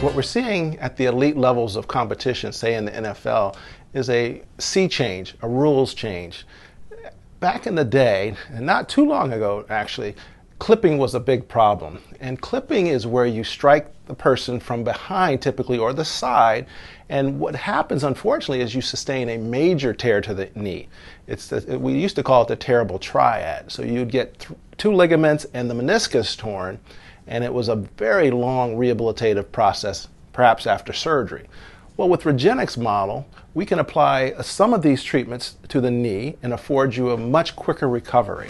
What we're seeing at the elite levels of competition, say in the NFL, is a sea change, a rules change. Back in the day, and not too long ago actually, clipping was a big problem. And clipping is where you strike the person from behind typically or the side. And what happens, unfortunately, is you sustain a major tear to the knee. It's the, we used to call it the terrible triad. So you'd get two ligaments and the meniscus torn and it was a very long rehabilitative process, perhaps after surgery. Well, with Regenexx model, we can apply some of these treatments to the knee and afford you a much quicker recovery.